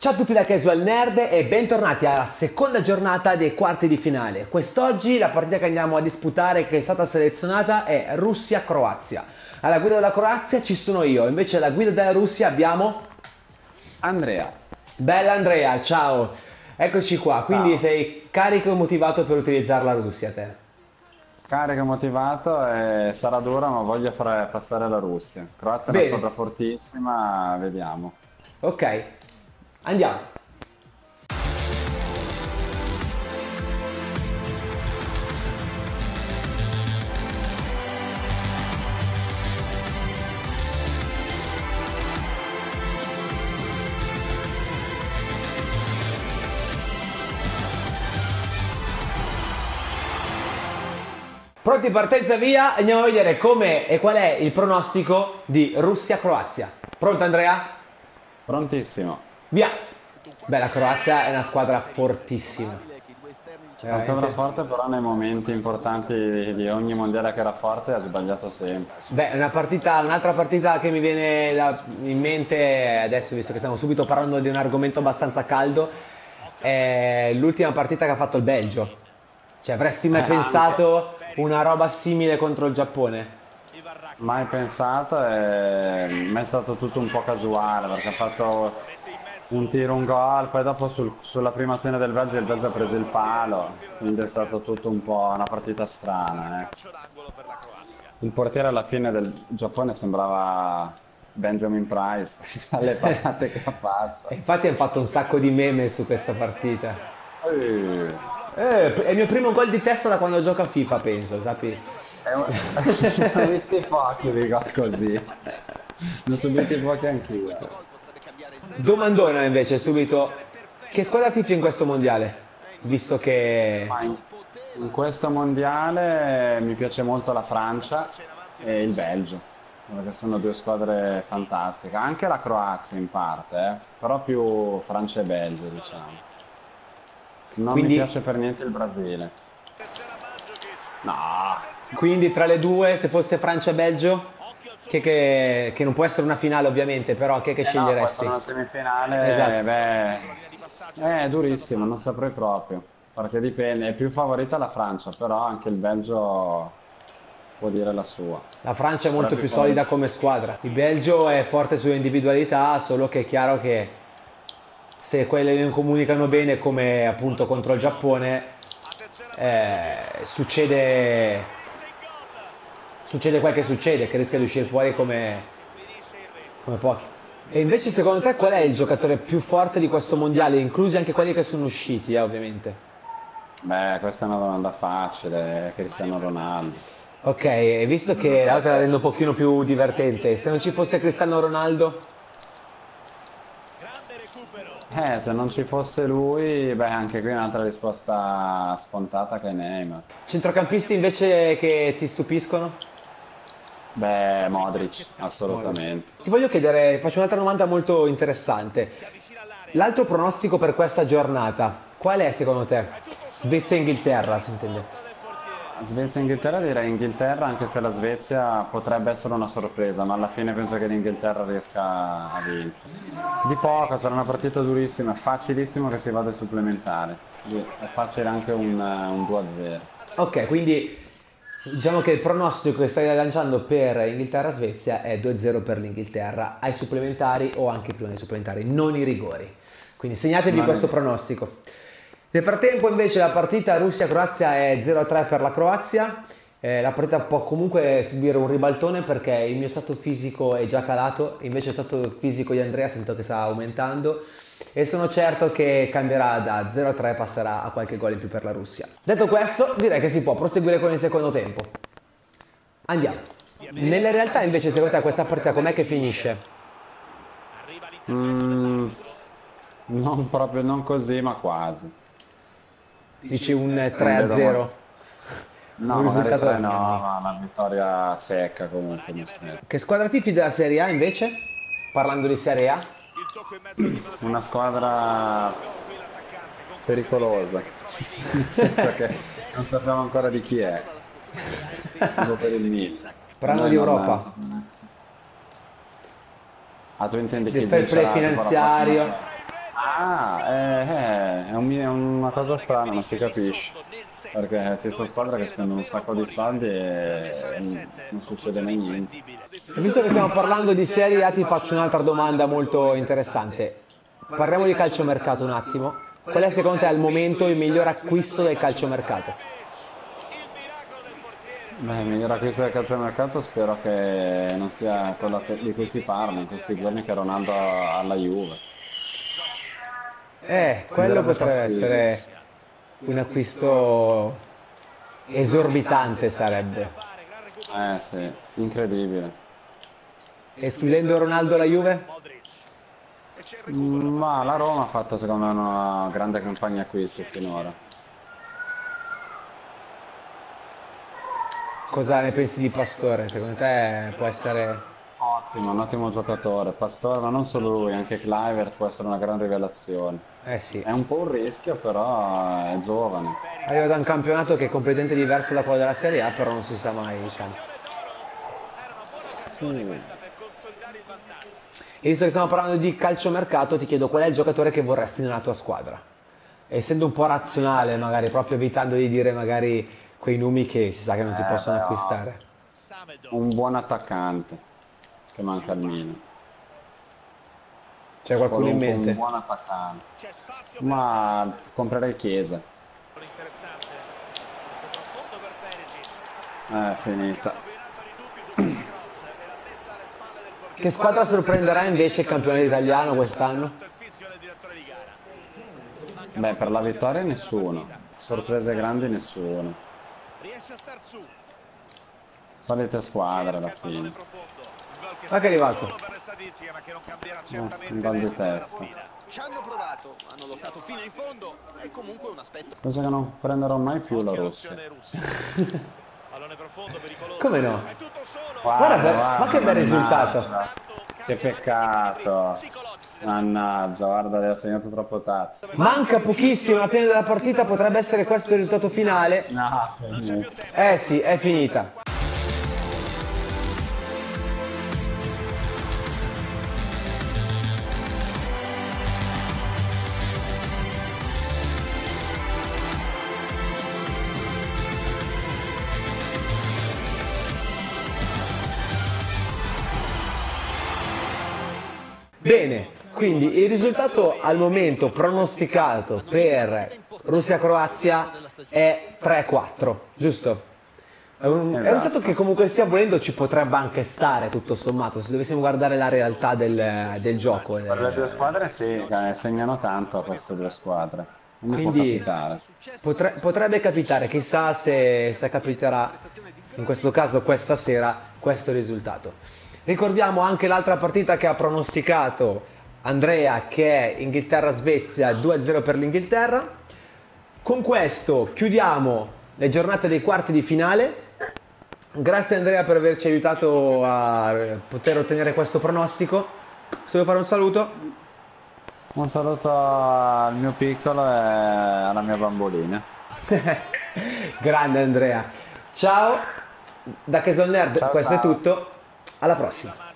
Ciao a tutti da Casual Nerd e bentornati alla seconda giornata dei quarti di finale. Quest'oggi la partita che andiamo a disputare, che è stata selezionata, è Russia-Croazia. Alla guida della Croazia ci sono io, invece alla guida della Russia abbiamo... Andrea. Bella Andrea, ciao. Eccoci qua, quindi Ciao. sei carico e motivato per utilizzare la Russia te. Carico motivato e sarà dura ma voglio fare passare la Russia. Croazia è una squadra fortissima, vediamo. Ok, andiamo. Pronti, partenza via, andiamo a vedere come e qual è il pronostico di Russia-Croazia. Pronto Andrea? Prontissimo. Via! Beh, la Croazia è una squadra fortissima. Una squadra forte però nei momenti importanti di, ogni mondiale che era forte ha sbagliato sempre. Beh, una partita, un'altra partita che mi viene da- in mente adesso, visto che stiamo subito parlando di un argomento abbastanza caldo, è l'ultima partita che ha fatto il Belgio. Cioè, avresti mai Eh, pensato una roba simile contro il Giappone? Mai pensato e ma è stato tutto un po' casuale perché ha fatto un tiro, un gol, poi dopo sul- sulla prima azione del Belgio il Belgio ha preso il palo, quindi è stato tutto un po' una partita strana. eh. Il portiere alla fine del Giappone sembrava Benjamin Price, alle parate che ha fatto. Infatti hanno fatto un sacco di meme su questa partita. Eh, Eh, è il mio primo gol di testa da quando gioco a FIFA, penso, sappi? ho visti pochi di gol così. Ne ho subiti pochi anch'io. Domandona invece subito, che squadra tifi in questo mondiale? Visto che... In questo mondiale mi piace molto la Francia e il Belgio, perché sono due squadre fantastiche. Anche la Croazia in parte, eh, però più Francia e Belgio, diciamo. Non Quindi- mi piace per niente il Brasile. No, Quindi tra le due, se fosse Francia e Belgio, che, che- che non può essere una finale ovviamente, però che, che eh no, può sceglieresti? essere una semifinale, Esatto. beh, eh, è durissimo, non saprei proprio, perché dipende, è più favorita la Francia, però anche il Belgio può dire la sua. La Francia è molto più più solida come squadra. Il Belgio è forte sulle individualità, solo che è chiaro che se quelle non comunicano bene come appunto contro il Giappone, eh, succede succede quel che succede, che rischia di uscire fuori come, come pochi. E invece secondo te qual è il giocatore più forte di questo mondiale, inclusi anche quelli che sono usciti, eh, ovviamente? Beh, questa è una domanda facile, Cristiano Ronaldo. Ok, e visto che l'altra la rende un pochino più divertente, se non ci fosse Cristiano Ronaldo, Eh, se non ci fosse lui, beh, anche qui un'altra risposta scontata che è Neymar. centrocampisti invece che ti stupiscono? Beh, Modric, assolutamente. Ti voglio chiedere, faccio un'altra domanda molto interessante. L'altro pronostico per questa giornata, qual è secondo te? Svezia-Inghilterra, si intende? Svezia-Inghilterra direi Inghilterra, anche se la Svezia potrebbe essere una sorpresa, ma alla fine penso che l'Inghilterra riesca a vincere. Di poco, sarà una partita durissima, è facilissimo che si vada ai supplementari. Sì, È facile anche un, eh, un 2-0. Ok, quindi diciamo che il pronostico che stai lanciando per Inghilterra-Svezia è 2-0 per l'Inghilterra ai supplementari o anche prima dei supplementari, non i rigori. Quindi segnatevi Non questo i- pronostico. Nel frattempo invece la partita Russia-Croazia è 0-3 per la Croazia. Eh, la partita può comunque subire un ribaltone perché il mio stato fisico è già calato, invece il stato fisico di Andrea sento che sta aumentando e sono certo che cambierà da 0-3 e passerà a qualche gol in più per la Russia. Detto questo, direi che si può proseguire con il secondo tempo. Andiamo. Nella realtà invece secondo te questa partita com'è che finisce? Mm, non proprio, non così, ma quasi. Dici un vedo 3-0? No, Un risultato- tre no, ma una vittoria secca comunque. Che squadra tifi della Serie A invece? Parlando di Serie A? Una squadra pericolosa, nel senso che non sappiamo ancora di chi è. Solo per l'inizio. Parlando Noi di non- Europa. Ah, tu intendi Del chi fair play finanziario. Ah, eh, eh, è, un- è una cosa strana, non si capisce. Perché ci sono squadre che spendono un sacco di soldi e non succede mai niente. E visto che stiamo parlando di Serie A, ti faccio un'altra domanda molto interessante. Parliamo di calciomercato un attimo. Qual è secondo te al momento il miglior acquisto del calciomercato? Beh, il miglior acquisto del calciomercato spero che non sia quello di cui si parla in questi giorni che Ronaldo alla Juve. Eh, quello potrebbe fastidio. essere un acquisto esorbitante sarebbe. Eh sì, incredibile. Escludendo Ronaldo la Juve? Ma la Roma ha fatto secondo me una grande campagna acquisti finora. Cosa ne pensi di Pastore? Secondo te può essere... Ottimo, un ottimo giocatore. Pastore, ma non solo lui, anche Clivert può essere una gran rivelazione. Eh sì, È un po' un rischio, però è giovane. arriva da un campionato che è completamente diverso da quello della Serie A, però non si sa mai, diciamo. E visto che stiamo parlando di calciomercato, ti chiedo qual è il giocatore che vorresti nella tua squadra? Essendo un po' razionale, magari, proprio evitando di dire magari quei nomi che si sa che non si Eh, possono però- acquistare. Un buon attaccante che manca al Milan. C'è qualcuno in mente? Un buon attaccante. Ma comprerei Chiesa. Eh, è finita. Che squadra sorprenderà invece il campione italiano quest'anno? Beh, per la vittoria nessuno. Sorprese grandi nessuno. Solite squadre alla fine. Ma che è arrivato? Un gol di testa. Ci hanno provato, hanno lottato fino in fondo e comunque un aspetto Penso che non prenderò mai più la Russia. all'azione russa. Pallone profondo, pericoloso. Come no? È tutto solo. Guarda, ma che bel risultato. Che peccato. Mannaggia, guarda, le ho segnato troppo tardi. Manca pochissimo alla fine della partita, potrebbe essere questo il risultato finale. No. Eh sì, è finita. Bene, quindi il risultato al momento pronosticato per Russia-Croazia è 3-4, giusto? È un, è un Esatto. risultato che comunque sia volendo ci potrebbe anche stare tutto sommato, se dovessimo guardare la realtà del, del gioco. Per le due squadre sì, eh, segnano tanto queste due squadre. Quindi, Quindi- capitare. Potre- potrebbe capitare, chissà se, se capiterà in questo caso questa sera questo risultato. Ricordiamo anche l'altra partita che ha pronosticato Andrea che è Inghilterra-Svezia 2-0 per l'Inghilterra. Con questo chiudiamo le giornate dei quarti di finale. Grazie Andrea per averci aiutato a poter ottenere questo pronostico. Se vuoi fare un saluto? Un saluto al mio piccolo e alla mia bambolina. Grande Andrea. Ciao, da Casal Nerd Ciao, questo è ciao. tutto. Alla prossima.